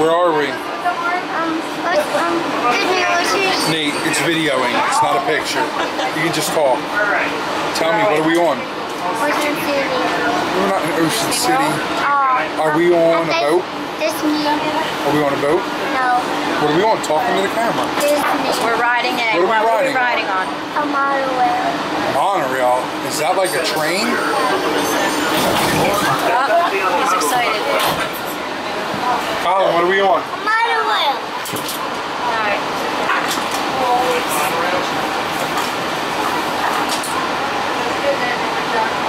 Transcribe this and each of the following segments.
Where are we? Um, um, Nate, it's videoing. It's not a picture. You can just talk. Tell me, what are we on? Ocean City. We're not in Ocean City. Uh, Are we on a boat? Disney. Are we on a boat? No. What are we on? Talking to the camera. Disney. We're riding a. What are we what riding? riding on? A monorail. Monorail. Is that like a train? Oh, he's excited. Colin, what are we on? A monorail. Alright.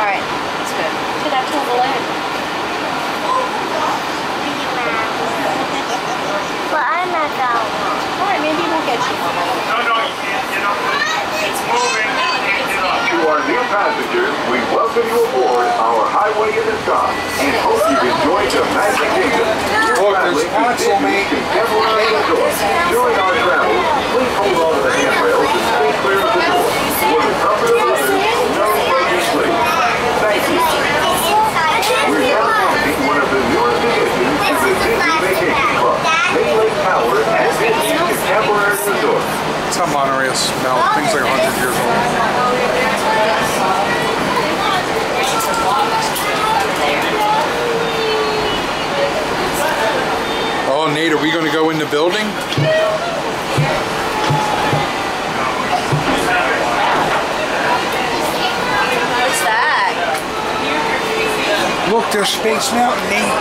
Alright, that's good. Look at that cool balloon. But I'm not that one. Alright, maybe we'll get you one. No, no, you can't get up. It's moving. You can't get up. To our new passengers, we welcome you aboard our Highway in the Sky and hope you've enjoyed the Magic Kingdom. Look, there's pencil, mate. Contemporary resort. During our travels, please hold on to the handrails and stay clear of the door. For the comfort of others, no luggage please. Thank you. We're now mounting one of the newest additions to the Disney Vacation Club, Bay Lake Tower at Disney Contemporary Resort. That's how monorails smell. Things like 100 years old. Oh, Nate, are we going to go in the building? What's that? Look, there's Space Mountain, Nate.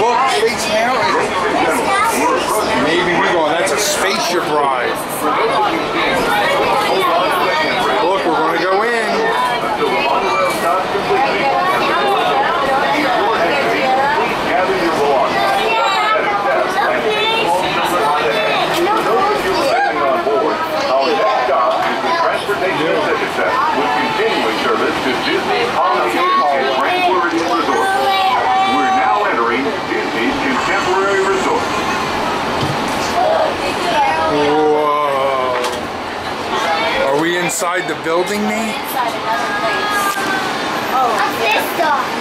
Look, Space Mountain. Maybe we go. That's a spaceship ride. Look, we're going to go in. Until the monorail stops completely. Gather your belongings. on board. Our next stop is the Transportation and Ticket Center with continuing service to Disney's Polynesian and Grand Floridian Resort. We're now entering Disney's Contemporary Resort. Whoa. Are we inside the building, Nate? Inside another place. Oh. A sister.